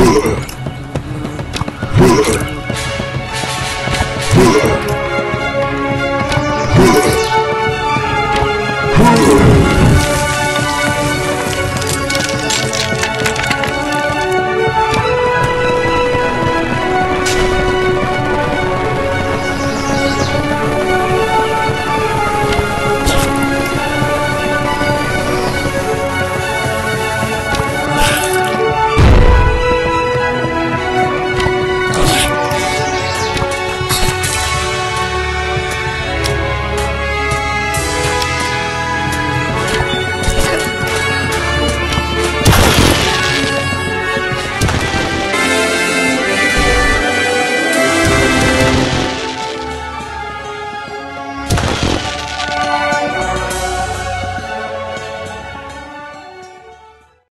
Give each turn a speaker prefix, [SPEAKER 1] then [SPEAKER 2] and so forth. [SPEAKER 1] Brrr.